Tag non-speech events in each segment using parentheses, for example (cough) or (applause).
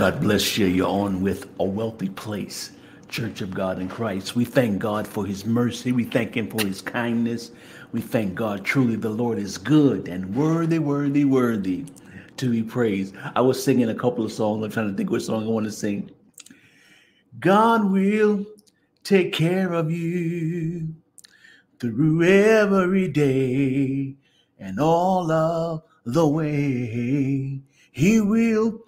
God bless you. You're on with a wealthy place, Church of God in Christ. We thank God for his mercy. We thank him for his kindness. We thank God. Truly, the Lord is good and worthy, worthy, worthy to be praised. I was singing a couple of songs. I'm trying to think what song I want to sing. God will take care of you through every day and all of the way. He will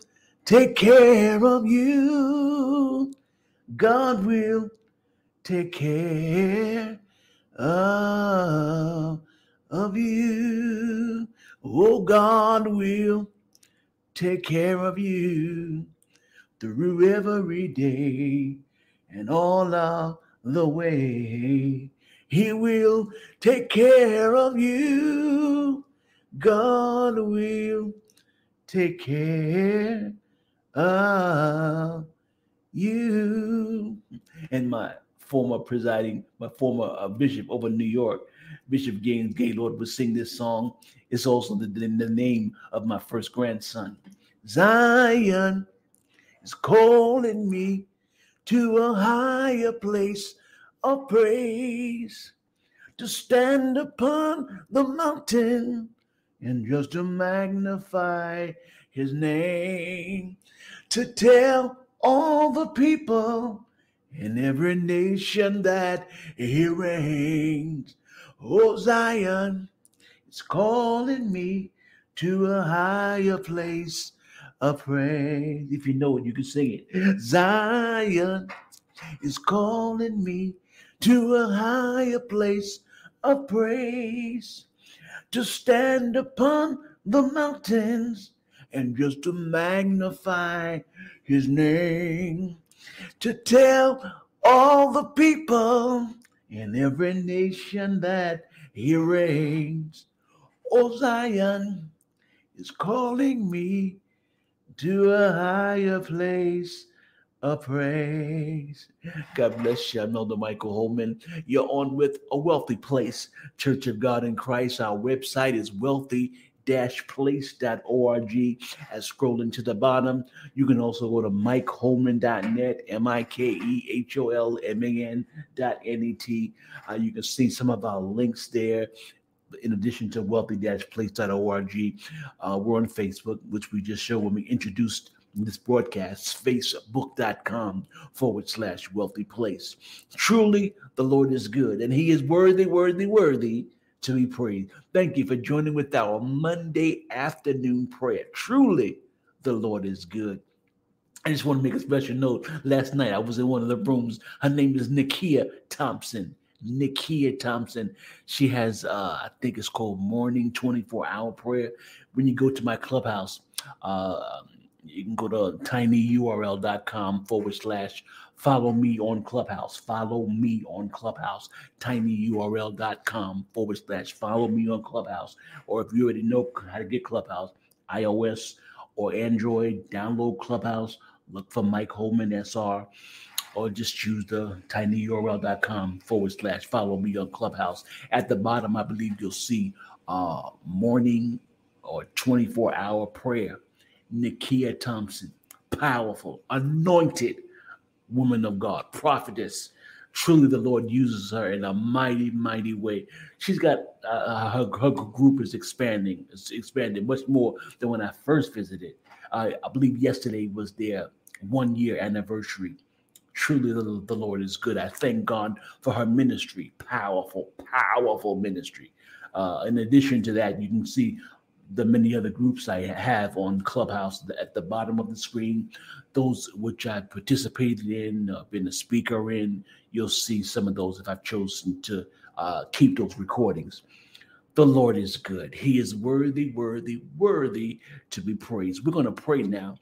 take care of you. God will take care of, of you. Oh, God will take care of you through every day and all of the way. He will take care of you. God will take care of you. And my former presiding, my former uh, bishop over New York, Bishop Gaines Gaylord, would sing this song. It's also the, the, the name of my first grandson. Zion is calling me to a higher place of praise, to stand upon the mountain and just to magnify his name, to tell all the people in every nation that he reigns. Oh, Zion is calling me to a higher place of praise. If you know it, you can sing it. Zion is calling me to a higher place of praise, to stand upon the mountains and just to magnify his name, to tell all the people in every nation that he reigns. Oh, Zion is calling me to a higher place of praise. God bless you. I'm Elder Michael Holman. You're on with a wealthy place, Church of God in Christ. Our website is wealthy place.org as scrolling to the bottom you can also go to mikeholman.net m-i-k-e-h-o-l-m-a-n dot n-e-t uh, you can see some of our links there in addition to wealthy-place.org, uh, we're on Facebook, which we just showed when we introduced this broadcast, facebook.com forward slash wealthy place. Truly, the Lord is good and he is worthy, worthy, worthy to be praised. Thank you for joining with our Monday afternoon prayer. Truly, the Lord is good. I just want to make a special note. Last night I was in one of the rooms. Her name is Nikia Thompson. Nikia Thompson. She has, uh, I think it's called Morning 24 Hour Prayer. When you go to my clubhouse, uh, you can go to tinyurl.com forward slash follow me on Clubhouse. Follow me on Clubhouse. tinyurl.com forward slash follow me on Clubhouse. Or if you already know how to get Clubhouse, iOS or Android, download Clubhouse, look for Mike Holman SR or just choose the tinyurl.com forward slash follow me on Clubhouse. At the bottom, I believe you'll see uh, morning or 24 hour prayer. Nikia Thompson, powerful, anointed woman of God, prophetess. Truly, the Lord uses her in a mighty, mighty way. She's got uh, her, her group is expanding, it's expanding much more than when I first visited. I believe yesterday was their one year anniversary Truly, the, the Lord is good. I thank God for her ministry. Powerful, powerful ministry. Uh, in addition to that, you can see the many other groups I have on Clubhouse at the bottom of the screen. Those which I've participated in, uh, been a speaker in, you'll see some of those if I've chosen to uh, keep those recordings. The Lord is good. He is worthy, worthy, worthy to be praised. We're going to pray now.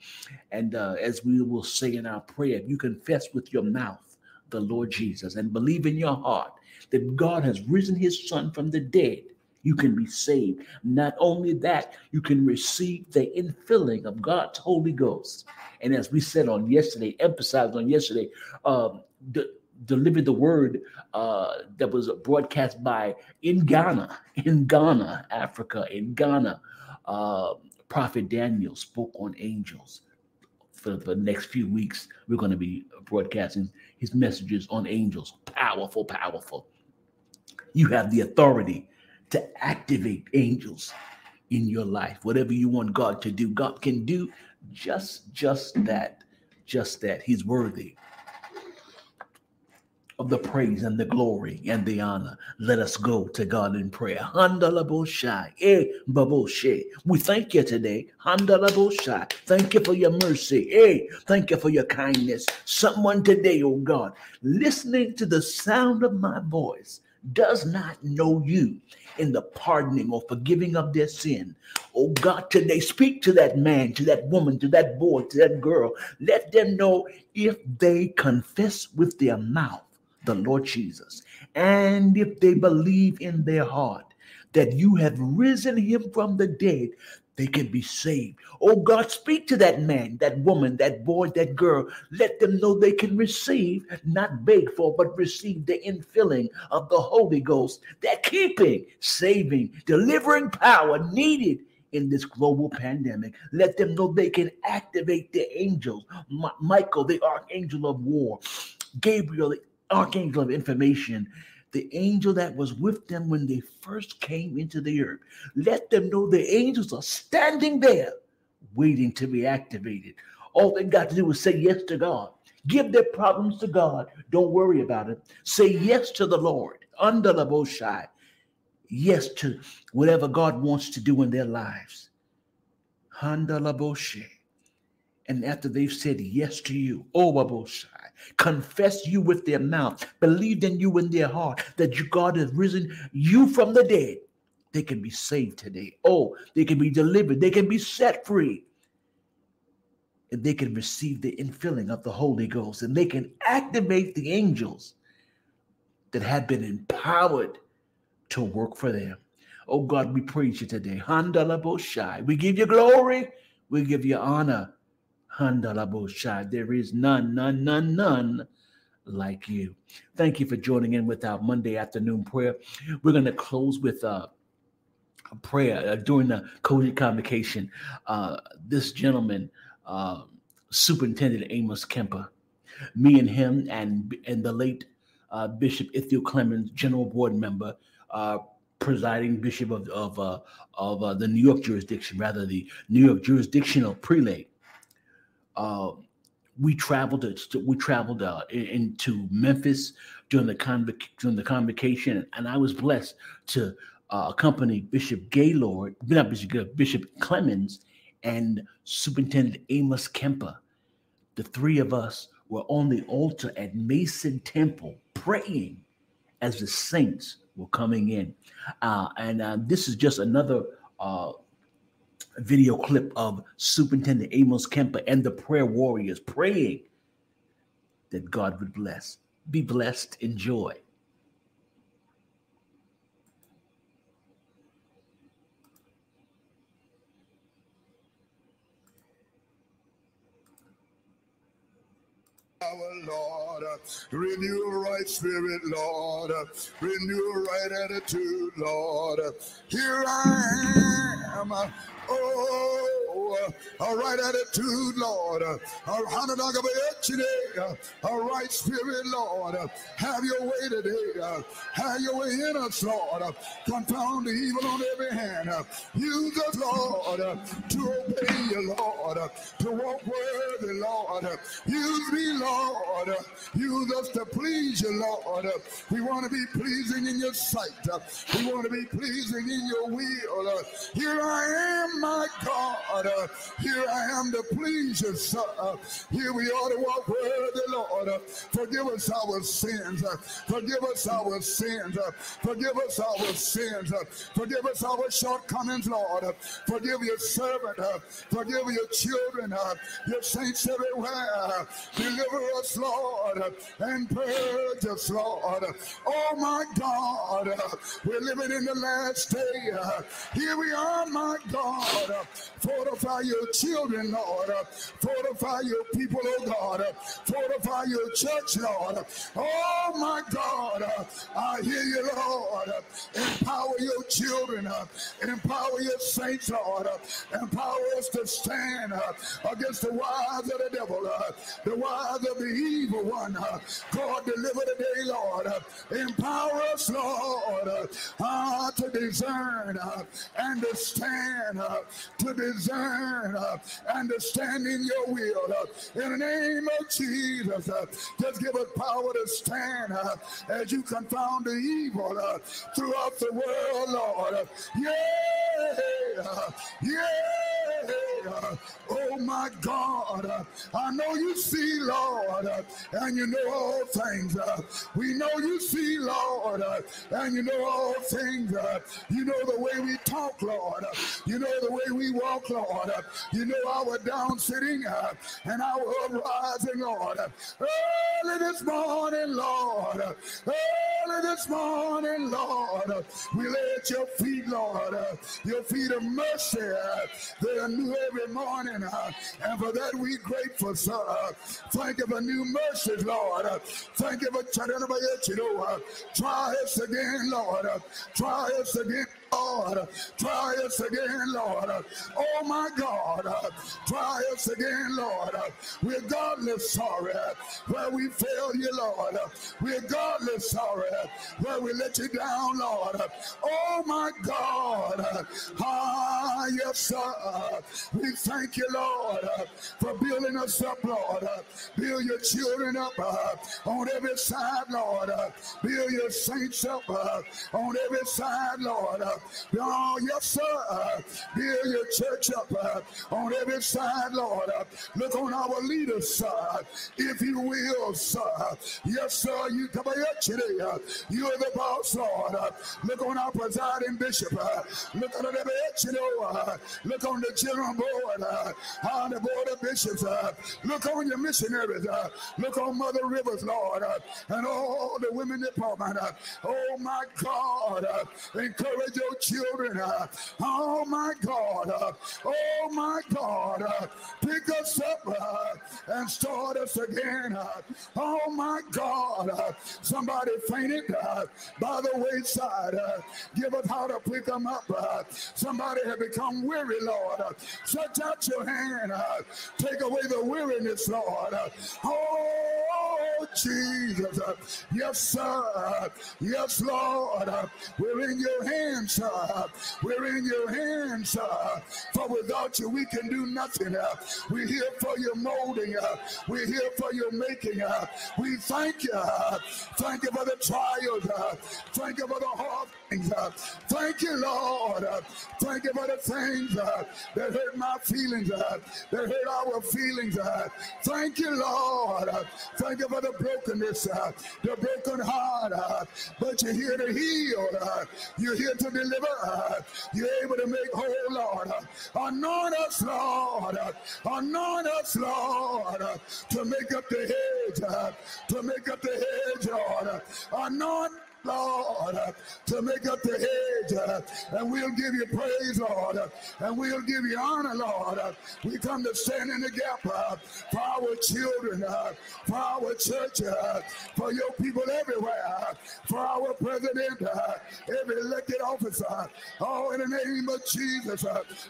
And uh, as we will say in our prayer, if you confess with your mouth the Lord Jesus and believe in your heart that God has risen his son from the dead, you can be saved. Not only that, you can receive the infilling of God's Holy Ghost. And as we said on yesterday, emphasized on yesterday, um, delivered the word uh, that was broadcast by in Ghana, (laughs) in Ghana, Africa, in Ghana. Uh, Prophet Daniel spoke on angels. for the next few weeks, we're going to be broadcasting his messages on angels. Powerful, powerful. You have the authority to activate angels in your life. Whatever you want God to do, God can do just just that. Just that. He's worthy of the praise and the glory and the honor. Let us go to God in prayer. Eh, we thank you today. Thank you for your mercy. Eh, thank you for your kindness. Someone today, oh God, listening to the sound of my voice does not know you in the pardoning or forgiving of their sin. Oh God, today speak to that man, to that woman, to that boy, to that girl. Let them know if they confess with their mouth the Lord Jesus, and if they believe in their heart that you have risen him from the dead, they can be saved. Oh God, speak to that man, that woman, that boy, that girl. Let them know they can receive, not beg for, but receive the infilling of the Holy Ghost, that keeping, saving, delivering power needed in this global pandemic. Let them know they can activate the angels, Michael, the archangel of war, Gabriel, the archangel of information, the angel that was with them when they first came into the earth. Let them know the angels are standing there waiting to be activated. All they got to do is say yes to God. Give their problems to God. Don't worry about it. Say yes to the Lord. Under the Boshai. Yes to whatever God wants to do in their lives. The And after they've said yes to you, oh Boshai confess you with their mouth, believed in you in their heart that you, God has risen you from the dead, they can be saved today. Oh, they can be delivered, they can be set free. And they can receive the infilling of the Holy Ghost and they can activate the angels that have been empowered to work for them. Oh God, we praise you today. Handala Boshai. We give you glory, we give you honor. There is none, none, none, none like you. Thank you for joining in with our Monday afternoon prayer. We're going to close with uh, a prayer uh, during the COGIC convocation. Uh, this gentleman, uh, Superintendent Amos Kemper, me and him, and and the late Bishop Ithiel Clemmons, General Board member, presiding bishop of of, uh, of uh, the New York jurisdiction, rather the New York jurisdictional prelate uh, we traveled to, we traveled uh, into Memphis during the during the convocation, and I was blessed to uh, accompany Bishop Gaylord, not Bishop Gaylord, Bishop Clemmons, and Superintendent Amos Kemper. The three of us were on the altar at Mason Temple praying as the saints were coming in, uh, and uh, this is just another uh, video clip of Superintendent Amos Kemper and the prayer warriors praying that God would bless. Be blessed. Enjoy. Our Lord, renew right spirit, Lord, renew right attitude, Lord. Here I am, Oh, oh, oh, oh Uh, a right attitude, Lord. Uh, uh, a right spirit, Lord. Have your way today. Have your way in us, Lord. Confound the evil on every hand. Use us, Lord, to obey you, Lord. To walk worthy, Lord. Use me, Lord. Use us to please you, Lord. We want to be pleasing in your sight. We want to be pleasing in your will. Here I am my God. Here I am to please you, sir. Here we are to walk worthy, Lord. Forgive us our sins. Forgive us our sins. Forgive us our sins. Forgive us our shortcomings, Lord. Forgive your servant. Forgive your children, your saints everywhere. Deliver us, Lord, and purge us, Lord. Oh, my God. We're living in the last day. Here we are, my God. Fortify your children, Lord. Fortify your people, oh God. Fortify your church, Lord. Oh my God. I hear you, Lord. Empower your children. Empower your saints, Lord. Empower us to stand against the wiles of the devil, the wiles of the evil one. God, deliver today, Lord. Empower us, Lord, uh, to discern uh, and to discern uh, and to stand in your will. Uh, in the name of Jesus, uh, just give us power to stand as you confound the evil throughout the world, Lord. Yeah, yeah. Oh my God, I know you see, Lord, and you know all things. We know you see, Lord, and you know all things. You know the way we talk, Lord. You know the way we walk, Lord. You know our down sitting and our uprising, Lord. Early this morning, Lord. Early this morning, Lord. We lay at your feet, Lord. Your feet of mercy. They are new every morning. Uh, and for that we grateful, sir. Thank you for new mercies, Lord. Thank you for trying to uh, try us again, Lord. Try us again. Lord. Try us again, Lord. Oh my God. Try us again, Lord. We're godly sorry where we fail you, Lord. We're godly sorry where we let you down, Lord. Oh my God. Ah, yes, sir. We thank you, Lord, for building us up, Lord. Build your children up uh, on every side, Lord. Build your saints up uh, on every side, Lord. Oh, yes, sir. Build your church up uh, on every side, Lord. Uh, look on our leaders, sir, if you will, sir. Yes, sir. You come today. Uh, you are the boss, Lord. Uh, look on our presiding bishop. Look on the uh, look on the general board, on the board of bishops. Look on your missionaries. Look on Mother Rivers, Lord, and all the women department. Oh my God, encourage your children. Uh, oh my God. Uh, oh my God. Uh, pick us up uh, and start us again. Uh, oh my God. Uh, somebody fainted by the wayside. Give us how to pick them up. Somebody had become weary, Lord. Stretch out your hand. Take away the weariness, Lord. Oh, Jesus. Yes, sir. Yes, Lord. We're in your hands, sir. We're in your hands, uh, for without you we can do nothing. Uh, we're here for your molding. Uh, we're here for your making. Uh, we thank you. Uh, thank you for the trials. Uh, thank you for the hard things. Thank you, Lord. Thank you for the things that hurt my feelings, that hurt our feelings. Thank you, Lord. Thank you for the brokenness, the broken heart. But you're here to heal. You're here to deliver. You're able to make whole, Lord. Anoint us, Lord. Anoint us, Lord, to make up the hedge, to make up the hedge, Lord. Anoint Lord, uh, to make up the hedge. Uh, and we'll give you praise, Lord. Uh, and we'll give you honor, Lord. We come to stand in the gap uh, for our children, uh, for our church, uh, for your people everywhere, for our president, every elected officer. Oh, in the name of Jesus,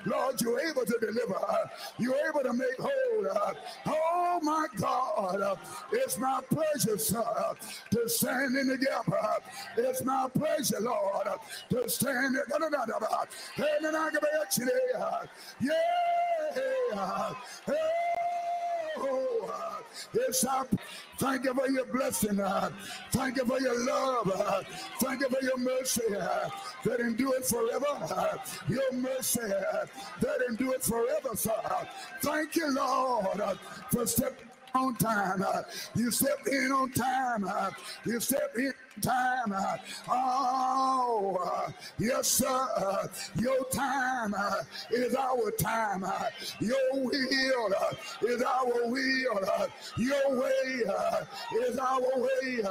Lord, you're able to deliver. You're able to make whole. Oh, my God. It's my pleasure, sir, to stand in the gap it's my pleasure, Lord, to stand there. Yeah. Oh, yes, I thank you for your blessing. Thank you for your love. Thank you for your mercy uh, that endure forever. Your mercy that endure forever, sir. Thank you, Lord, for stepping on time. You stepped in on time. You stepped in time. Oh, yes, sir. Your time uh, is our time. Your will uh, is our will. Your way uh, is our way.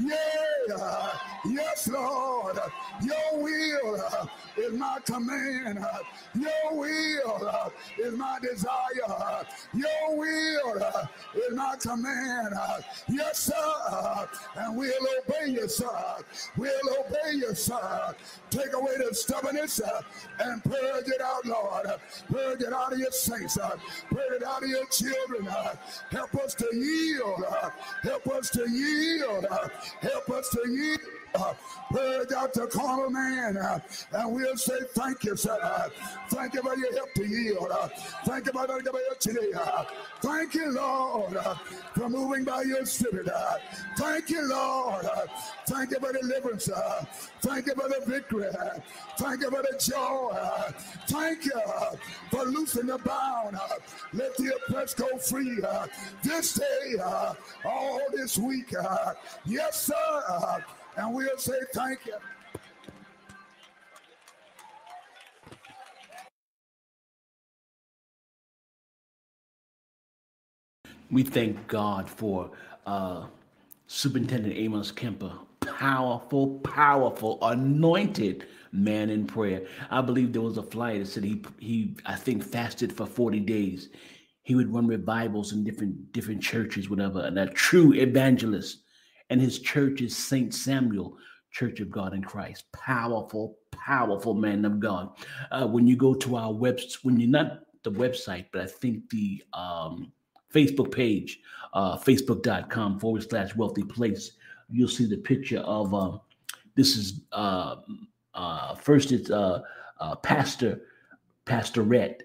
Yeah, yes, Lord. Your will is my command. Your will is my desire. Your will is my command. Yes, sir. And we'll obey you, sir. We'll obey you, sir. Take away the stubbornness uh, and purge it out, Lord. Purge it out of your saints. Uh, purge it out of your children. Uh, help us to yield. Uh, help us to yield. Uh, help us to yield. Purge out the carnal man, uh, and we'll say thank you, sir. Thank you for your help to yield. Thank you for the today. Uh, thank you, Lord, for moving by your spirit. Thank you, Lord. Thank you for deliverance. Thank you for the victory. Thank you for the joy. Thank you for loosing the bound. Let the oppressed go free this day, all this week. Yes, sir. And we'll say thank you. We thank God for uh, Superintendent Amos Kemper, powerful, powerful, anointed man in prayer. I believe there was a flyer that said he he I think fasted for 40 days. He would run revivals in different different churches, whatever, and a true evangelist and his church is St. Samuel Church of God in Christ. Powerful, powerful man of God. Uh, when you go to our website, when you're not the website, but I think the um, Facebook page, uh, facebook.com forward slash wealthy place, you'll see the picture of uh, this is uh, uh, first it's uh, Pastor Pastorette,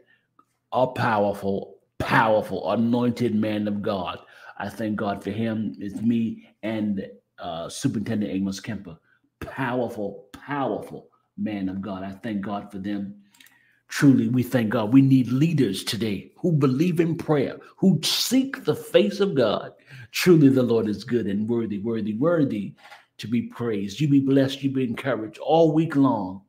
a powerful, powerful, anointed man of God. I thank God for him. It's me and uh, Superintendent Amos Kemper. Powerful, powerful man of God. I thank God for them. Truly, we thank God. We need leaders today who believe in prayer, who seek the face of God. Truly, the Lord is good and worthy, worthy, worthy to be praised. You be blessed, you be encouraged all week long.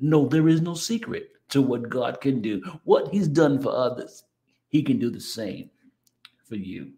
No, there is no secret to what God can do. What He's done for others, He can do the same for you.